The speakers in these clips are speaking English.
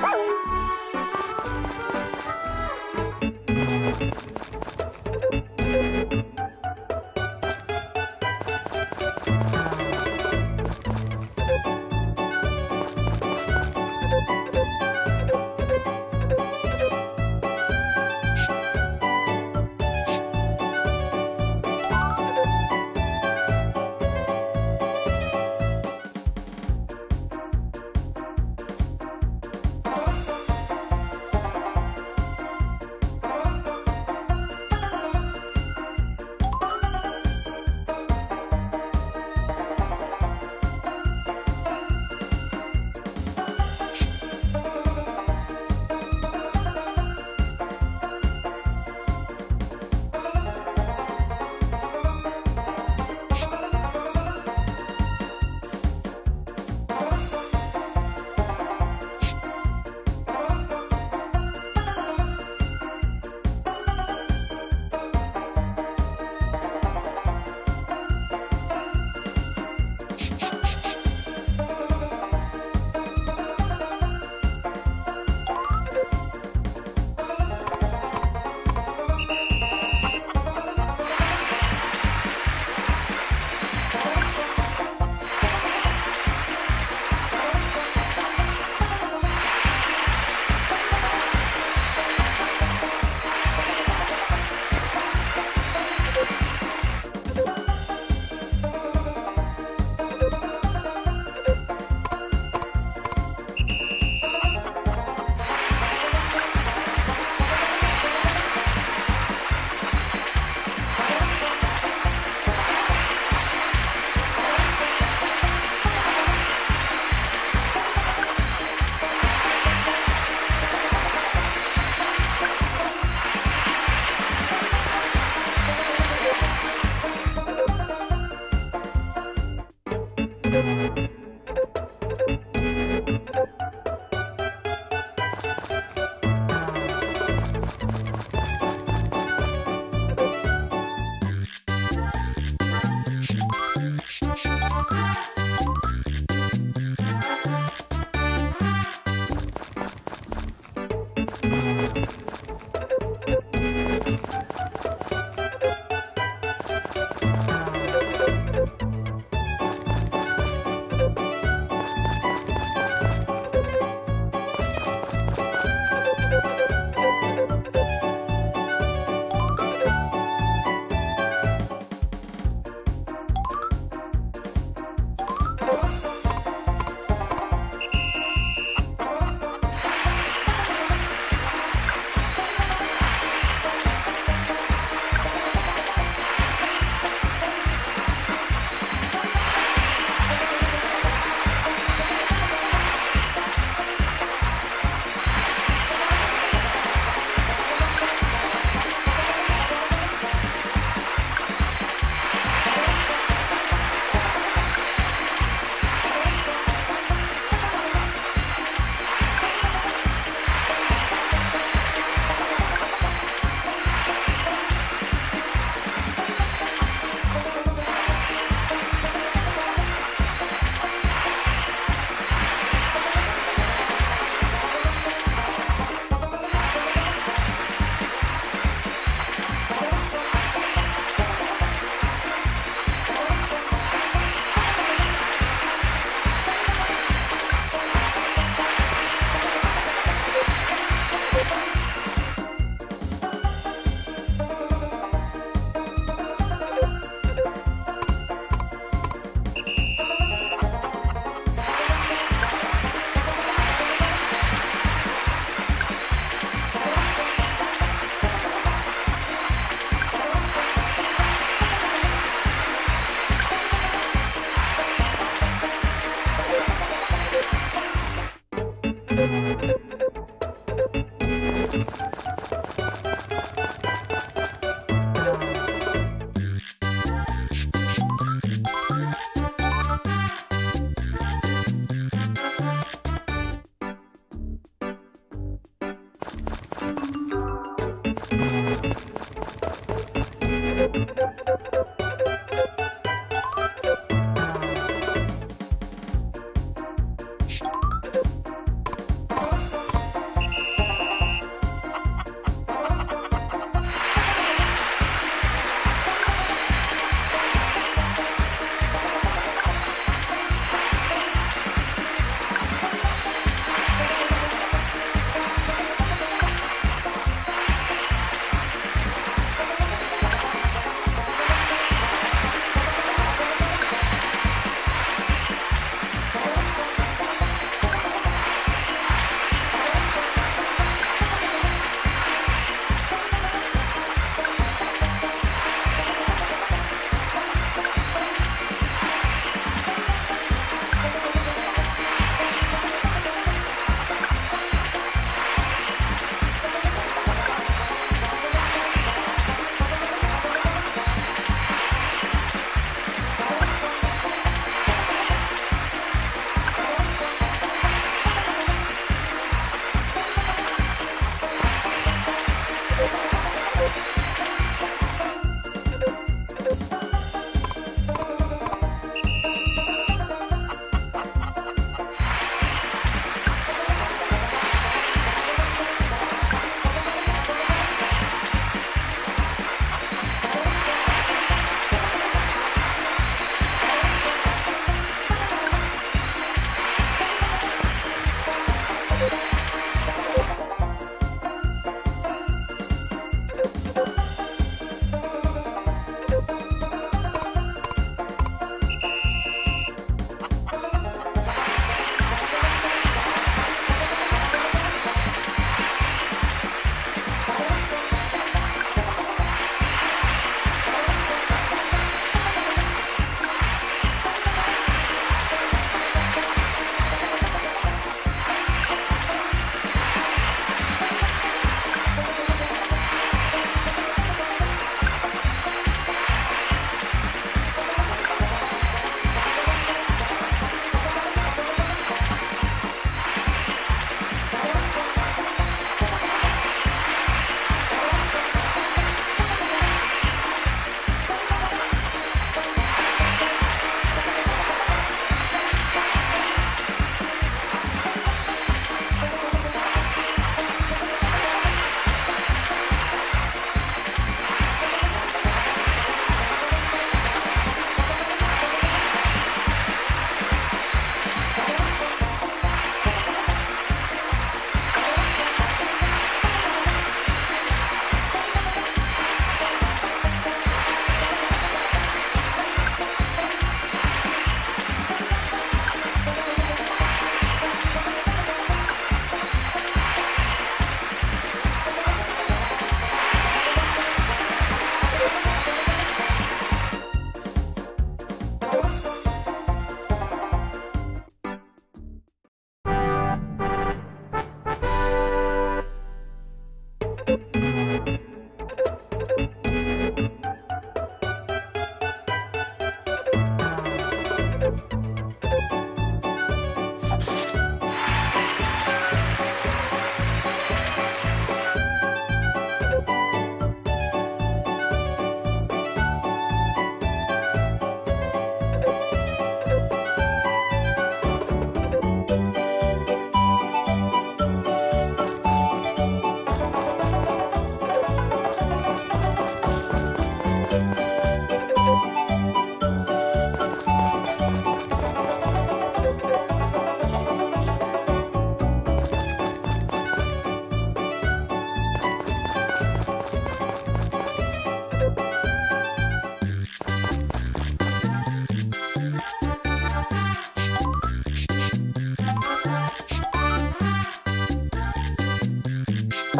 Thank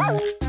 Bye.